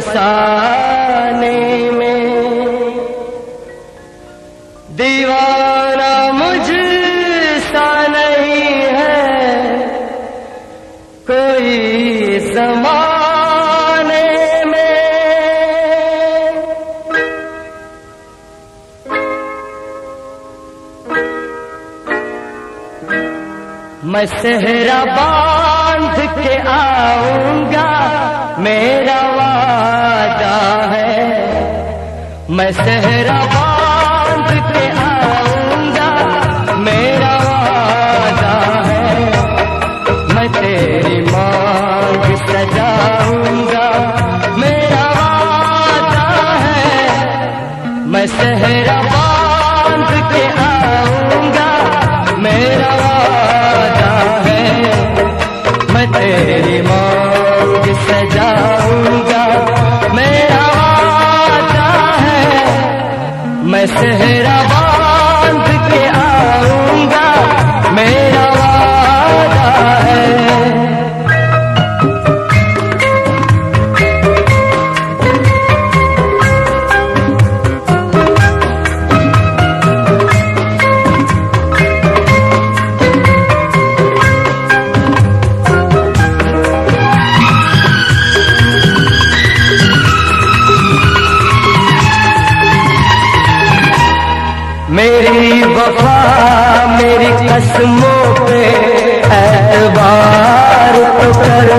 فسانے میں۔ دیوانہ مجھ سا نہیں ہے۔ کوئی زمانے میں۔ میں صحرا باندھ کے آؤں گا۔ میرا میں صحرا باندھ کے آؤں گا میرا وعدہ ہے۔ میں تیری مانگ سجاؤں گا۔ میرا وعدہ ہے۔ میں صحرا میں صحرا میری وفا میری قسموں پہ اعتبار تو کر۔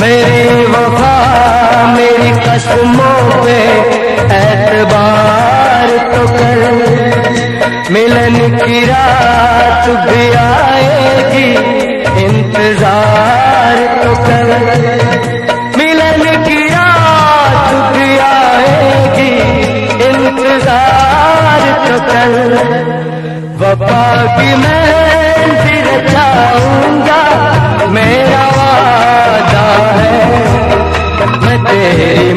میری وفا میری قسموں پہ کہ میں پھر جاؤں گا۔ میرا وعدہ ہے میں تیری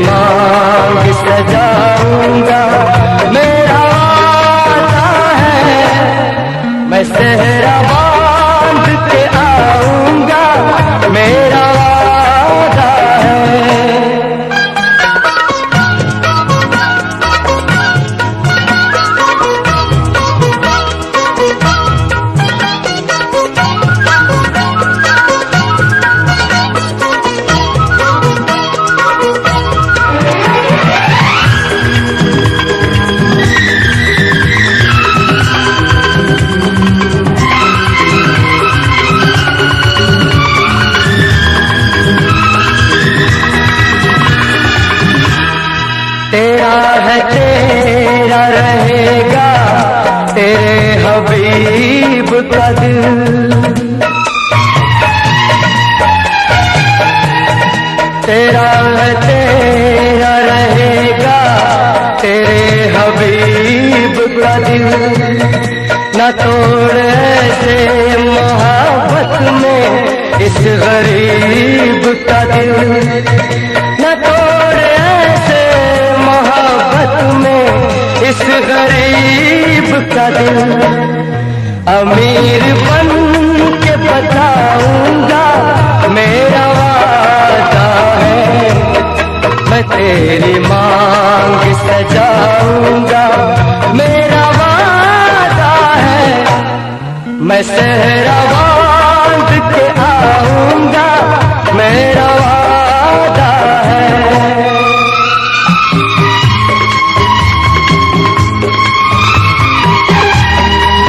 تیرا ہے، تیرا رہے گا، تیرے حبیب کا دل۔ تیرا ہے، تیرا رہے گا، تیرے حبیب کا دل۔ نہ توڑ ایسے محبت میں اس غریب کا دل۔ اس غریب کا دل امیر بن کے بتاؤں گا، میرا وعدہ ہے۔ میں تیری مانگ سجاؤں گا۔ میرا وعدہ ہے۔ میں صحرا